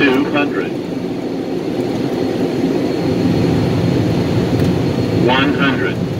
200. 100.